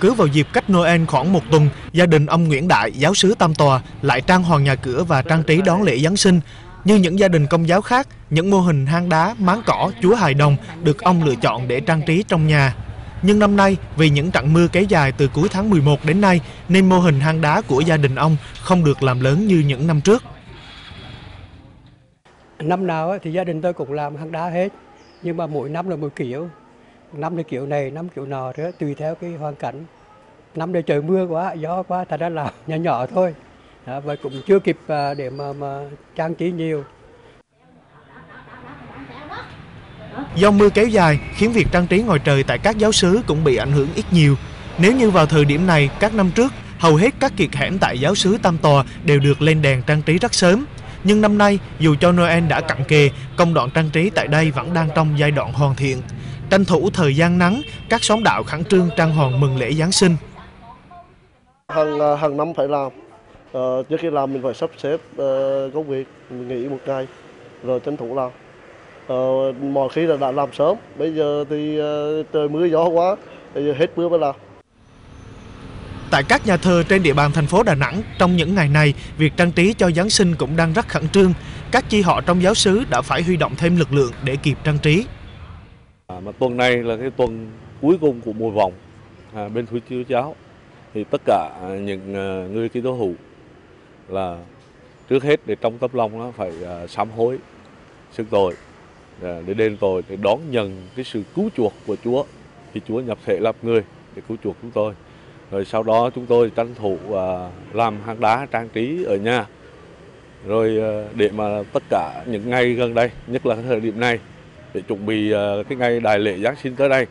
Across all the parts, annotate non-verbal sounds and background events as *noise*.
Cứ vào dịp cách Noel khoảng một tuần, gia đình ông Nguyễn Đại, giáo sứ Tam Tòa lại trang hoàng nhà cửa và trang trí đón lễ Giáng sinh. Như những gia đình công giáo khác, những mô hình hang đá, máng cỏ, chúa hài đồng được ông lựa chọn để trang trí trong nhà. Nhưng năm nay, vì những trận mưa kéo dài từ cuối tháng 11 đến nay, nên mô hình hang đá của gia đình ông không được làm lớn như những năm trước. Năm nào thì gia đình tôi cũng làm hang đá hết, nhưng mà mỗi năm là một kiểu. Năm thì kiểu này, năm kiểu nọ nữa, tùy theo cái hoàn cảnh. Năm đây trời mưa quá, gió quá, thành ra làm *laughs* nhỏ nhỏ thôi. Đó, và cũng chưa kịp à, để mà, mà trang trí nhiều. Do mưa kéo dài khiến việc trang trí ngoài trời tại các giáo xứ cũng bị ảnh hưởng ít nhiều. Nếu như vào thời điểm này các năm trước, hầu hết các kiệt hẻm tại giáo xứ Tam Tòa đều được lên đèn trang trí rất sớm. Nhưng năm nay, dù cho Noel đã cận kề, công đoạn trang trí tại đây vẫn đang trong giai đoạn hoàn thiện. Tranh thủ thời gian nắng, các xóm đạo khẩn trương trang hoàng mừng lễ Giáng sinh. hàng à, hàng năm phải làm Ờ, trước khi làm mình phải sắp xếp ờ, công việc mình nghỉ một ngày rồi tranh thủ làm Ờ, mọi khi là đã làm sớm bây giờ thì ờ, trời mưa gió quá bây giờ hết mưa mới làm Tại các nhà thờ trên địa bàn thành phố Đà Nẵng, trong những ngày này, việc trang trí cho Giáng sinh cũng đang rất khẩn trương. Các chi họ trong giáo xứ đã phải huy động thêm lực lượng để kịp trang trí. À, mà tuần này là cái tuần cuối cùng của mùa vòng à, bên Chúa Chúa Giáo. Thì tất cả à, những à, người Kitô hữu là trước hết để trong tấm lòng nó phải à, sám hối xưng tội à, để đền tội để đón nhận cái sự cứu chuộc của Chúa. Thì Chúa nhập thể làm người để cứu chuộc chúng tôi. Rồi sau đó chúng tôi tranh thủ à, làm hang đá trang trí ở nhà. Rồi à, để mà tất cả những ngày gần đây nhất là thời điểm này để chuẩn bị à, cái ngày đại lễ Giáng sinh tới đây.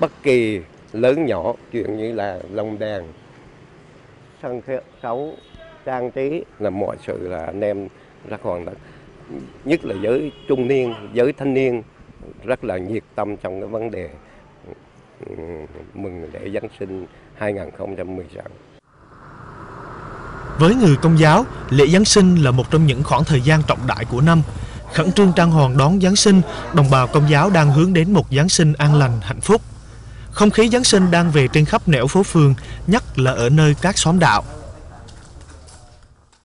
Bất kỳ lớn nhỏ chuyện như là lồng đèn sân khấu trang trí là mọi sự là anh em rất hoàn tất nhất là giới trung niên giới thanh niên rất là nhiệt tâm trong cái vấn đề ừ, mừng lễ Giáng sinh 2016 Với người công giáo, lễ Giáng sinh là một trong những khoảng thời gian trọng đại của năm. Khẩn trương trang hoàng đón Giáng sinh, đồng bào công giáo đang hướng đến một Giáng sinh an lành, hạnh phúc. Không khí Giáng sinh đang về trên khắp nẻo phố phường, nhất là ở nơi các xóm đạo.